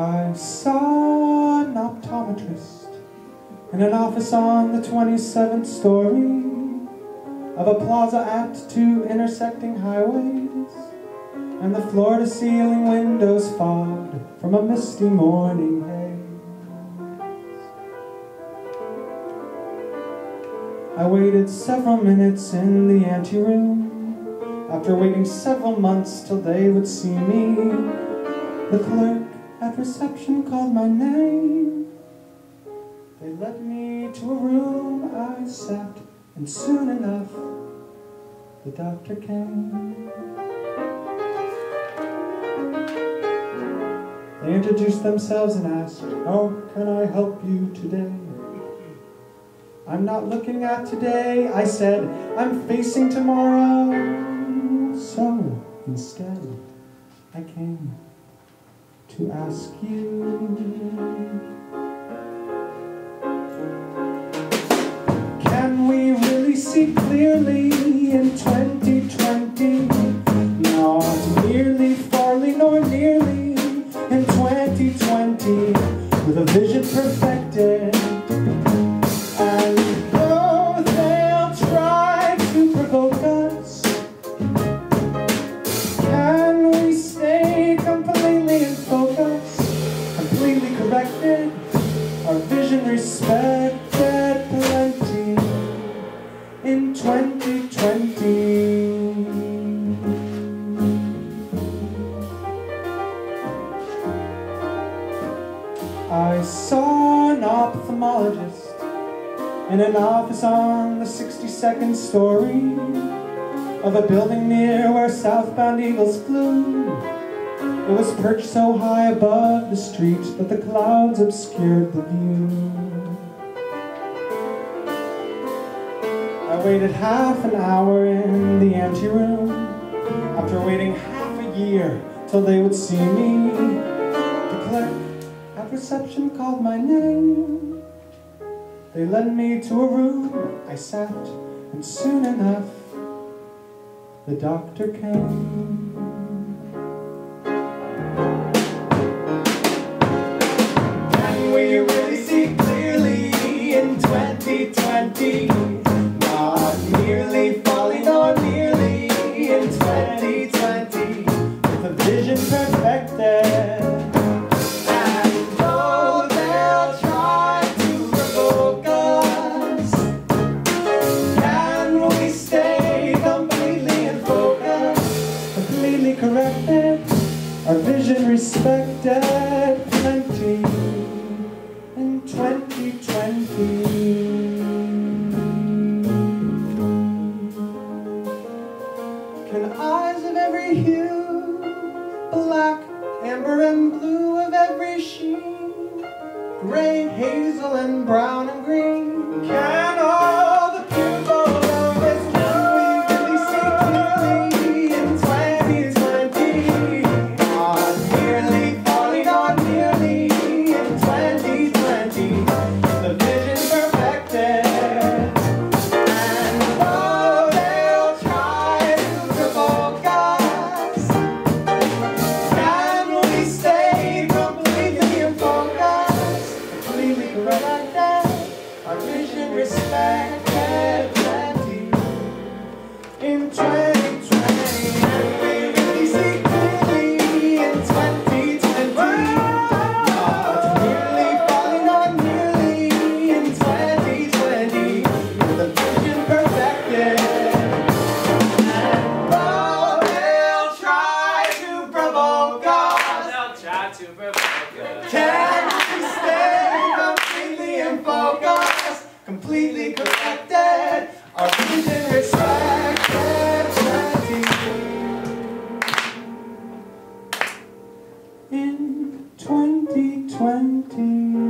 I saw an optometrist in an office on the 27th story of a plaza at two intersecting highways, and the floor to ceiling windows fogged from a misty morning haze. I waited several minutes in the anteroom after waiting several months till they would see me. The clerk at reception called my name. They led me to a room I sat, and soon enough the doctor came. They introduced themselves and asked, How can I help you today? I'm not looking at today, I said, I'm facing tomorrow. So instead, I came to ask you. Can we really see clearly in 2020? 2020? I saw an ophthalmologist in an office on the 62nd story of a building near where southbound eagles flew. It was perched so high above the street that the clouds obscured the view. I waited half an hour in the anteroom after waiting half a year till they would see me. The clerk at reception called my name. They led me to a room I sat, and soon enough the doctor came. Can we really see clearly in 2020? Respected plenty in 2020? Can eyes of every hue, black, amber, and blue of every sheen, gray, hazel, and brown and green, can can we stay completely in focus, In 2020.